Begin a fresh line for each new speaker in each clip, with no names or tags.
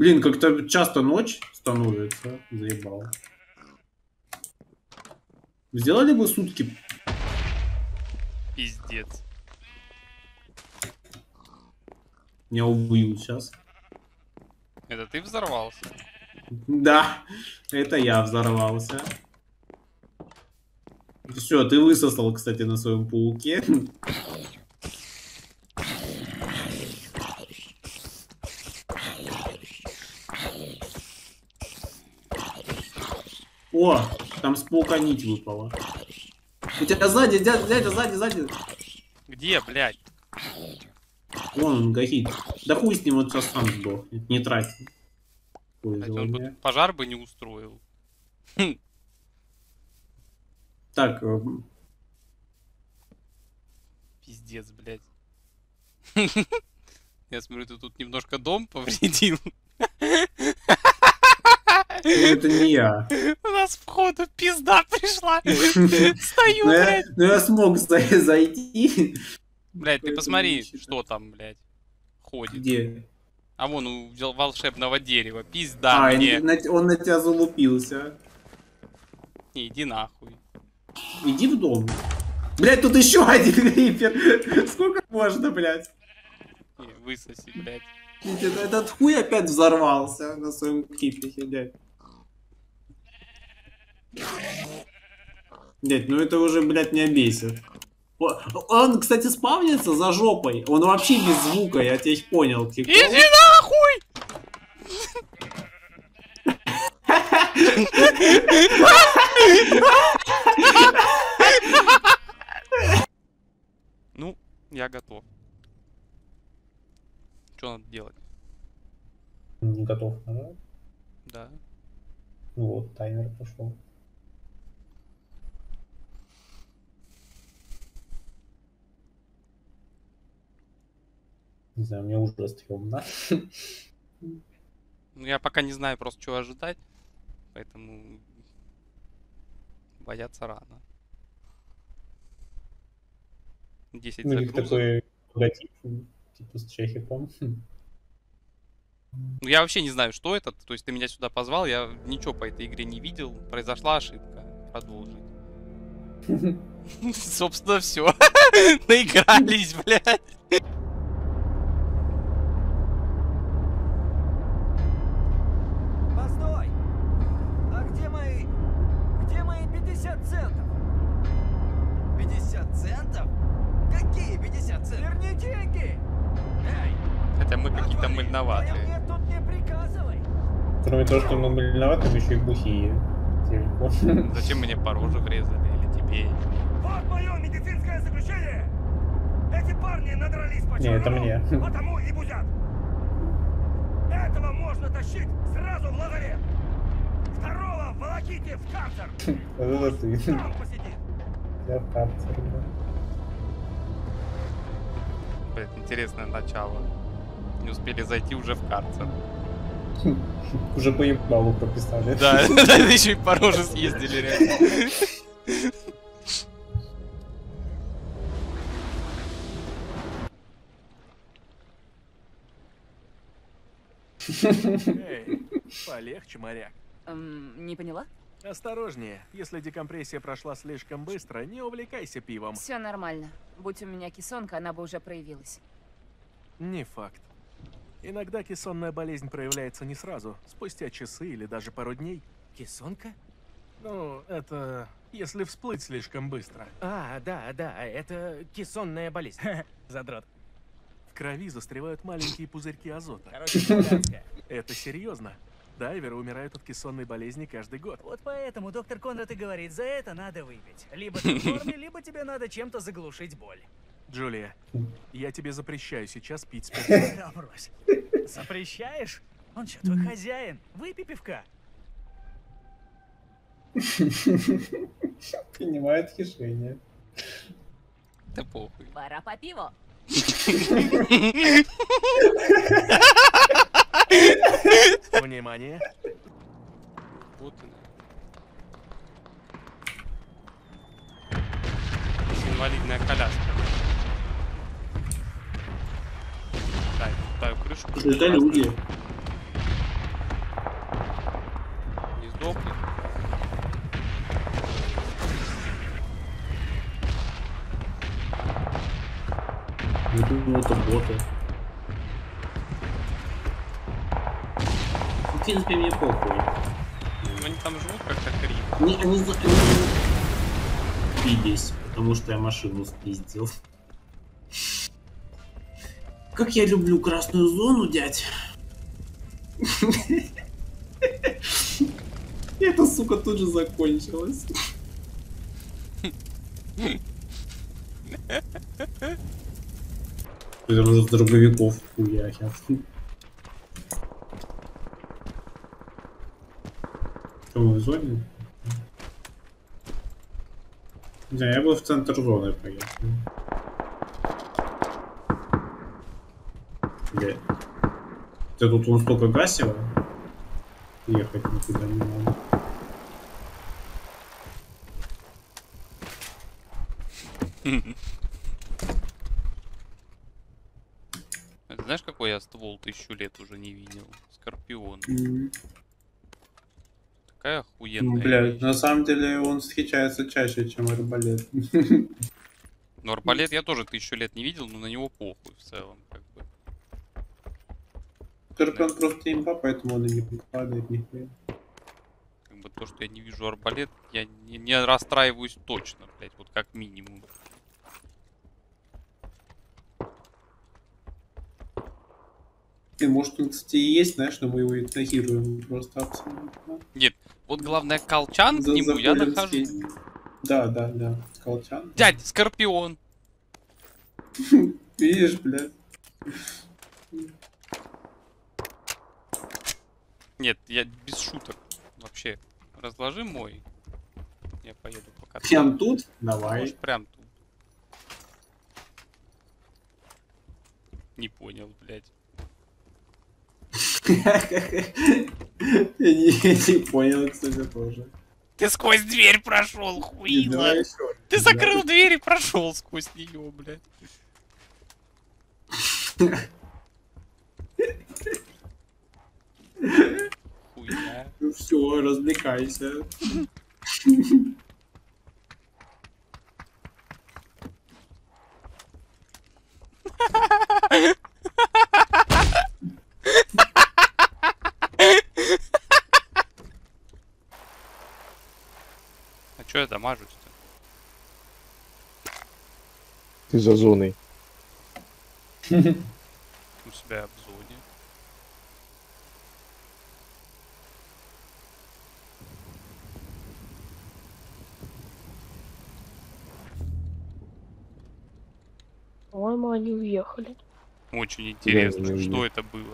Блин, как-то часто ночь становится. Заебал. Сделали бы сутки.
Пиздец.
Меня убьют сейчас.
Это ты взорвался?
Да, это я взорвался. Все, ты высосал, кстати, на своем пауке. О, там с паука нить выпала. У тебя сзади, дядя, дядя, сзади, сзади.
Где, блядь?
Вон он горит. Да хуй с ним, вот сейчас сам сдохнет. Не трать.
Он бы пожар бы не устроил.
Так. эм,
Пиздец, блядь. Я смотрю, ты тут немножко дом повредил.
ну, это не я.
Нас входу пизда пришла. Стою,
Ну я,
блядь.
ну я смог за- зайти.
Блядь, ты посмотри, что там, блядь, ходит.
Где?
А вон у взял волшебного дерева. Пизда
а,
мне.
он на тебя залупился.
Не, иди нахуй.
Иди в дом. Блять, тут еще один крипер. Сколько можно, блядь?
Не, Высоси, блядь.
Этот, хуй опять взорвался на своем кипихе, блядь. Блять, ну это уже, блядь, меня бесит. Он, кстати, спавнится за жопой. Он вообще без звука, я тебя понял. Типа.
Иди нахуй! Ну, я готов. Что надо делать?
Не готов.
Да.
Ну вот, таймер пошел. Не знаю, мне уже стрёмно.
Ну, я пока не знаю просто, чего ожидать. Поэтому бояться рано. 10
Ну,
загрузок.
такой логотип, типа с чехиком.
Ну, я вообще не знаю, что это. То есть ты меня сюда позвал, я ничего по этой игре не видел. Произошла ошибка. Продолжить. Собственно, все. Наигрались, блядь. Хотя мы какие-то мыльноватые.
Кроме того, что мы блиноваты, мы еще и бухие.
Зачем мне по роже врезали или тебе?
Вот мое медицинское заключение! Эти парни надрались по
Не, это мне.
Потому и бузят! Этого можно тащить сразу в лазарет! Второго волоките в карцер!
Вот это ты.
Там посидит!
Я в карцере, да.
Блядь, интересное начало. Не успели зайти уже в карцер.
Уже по ебалу прописали.
Да, да, еще и по роже съездили реально.
Эй, полегче, моряк.
Эм, не поняла?
Осторожнее, если декомпрессия прошла слишком быстро, не увлекайся пивом.
Все нормально. Будь у меня кисонка, она бы уже проявилась.
Не факт. Иногда кессонная болезнь проявляется не сразу, спустя часы или даже пару дней.
Кисонка?
Ну, это если всплыть слишком быстро.
А, да, да, это кессонная болезнь. Задрот.
В крови застревают маленькие пузырьки азота.
Короче.
Это серьезно. Дайверы умирают от кессонной болезни каждый год.
Вот поэтому доктор Конрад и говорит, за это надо выпить. Либо ты в форме, либо тебе надо чем-то заглушить боль.
Джулия, я тебе запрещаю сейчас пить.
Да брось. Запрещаешь? Он что, твой хозяин? Выпей пивка.
Принимает решение.
Да похуй.
Пора по пиву.
Внимание.
Вот Инвалидная коляска. Ставим крышку.
Это люди. Не сдохнут. Не думаю, это боты. Ну, в принципе, мне похуй.
Ну, они там живут как-то криво.
Не, они, они... Пидись, потому что я машину спиздил. Как я люблю красную зону, дядь. И эта сука тут же закончилась. Это уже с дробовиков хуяхят. Что мы в зоне? Не, я бы в центр зоны поехал. Блядь. Ты тут вон столько гасила? Ехать никуда не надо.
Ты знаешь, какой я ствол тысячу лет уже не видел? Скорпион.
М.
Такая
Ну,
охуенная
блядь,
вещь.
на самом деле он встречается чаще, чем арбалет.
Ну, арбалет я тоже тысячу лет не видел, но на него похуй в целом,
Скорпион просто имба, поэтому он и не падает нихуя.
Как бы то, что я не вижу арбалет, я не, не расстраиваюсь точно, блядь, вот как минимум.
И может он, кстати, и есть, знаешь, но мы его игнорируем просто абсолютно.
Вот главное, колчан к
За-
нему я нахожу.
Да, да, да. Колчан.
Дядь, скорпион.
Видишь, блядь.
Нет, я без шуток. Вообще, разложи мой. Я поеду пока.
Прям тут? Давай.
Может, прям тут. Не понял, блядь.
Я не, я не понял, кстати, тоже.
Ты сквозь дверь прошел, хуила. Ты закрыл дверь и прошел сквозь нее, блядь. Хуйня.
Ну все, развлекайся.
А чё я дамажусь-то?
Ты за зоной.
У себя в зоне.
По-моему, они уехали.
Очень интересно,
не
что это было.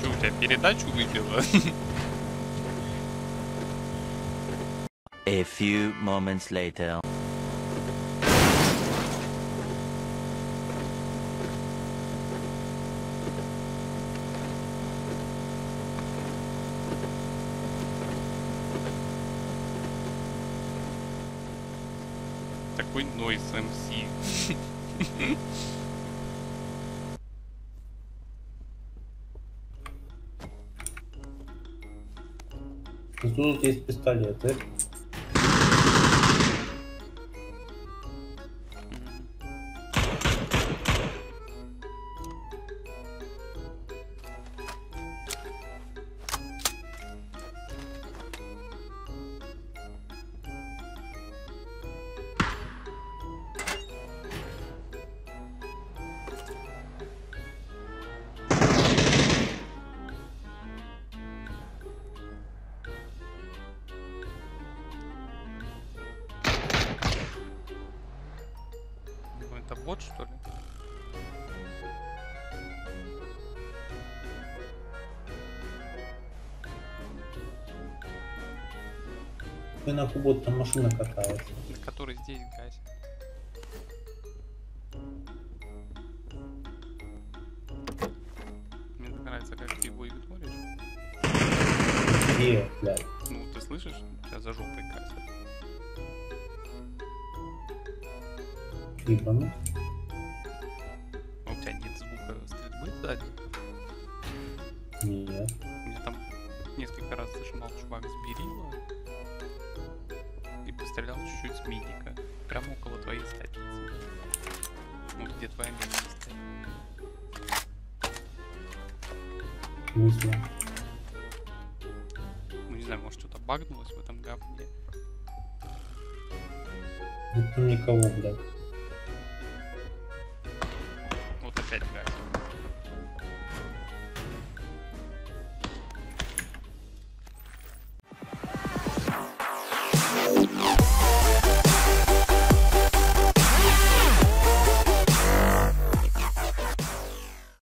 Что, у тебя передачу выбило?
A few moments later.
Такой нойс МС.
Тут есть пистолеты.
Бот, что ли?
Вы на вот там машина катается.
Который здесь гасит. Мне так нравится, как ты его игноришь.
Где, блядь?
Ну, ты слышишь? Тебя за жопой гасят.
Ебану.
Сзади.
Нет.
Мне там несколько раз зажимал чувак с берила и пострелял чуть-чуть с медика. Прямо около твоей статицы. Вот где твоя метка стоит.
В смысле?
Ну не знаю, может что-то багнулось в этом
там никого, блядь.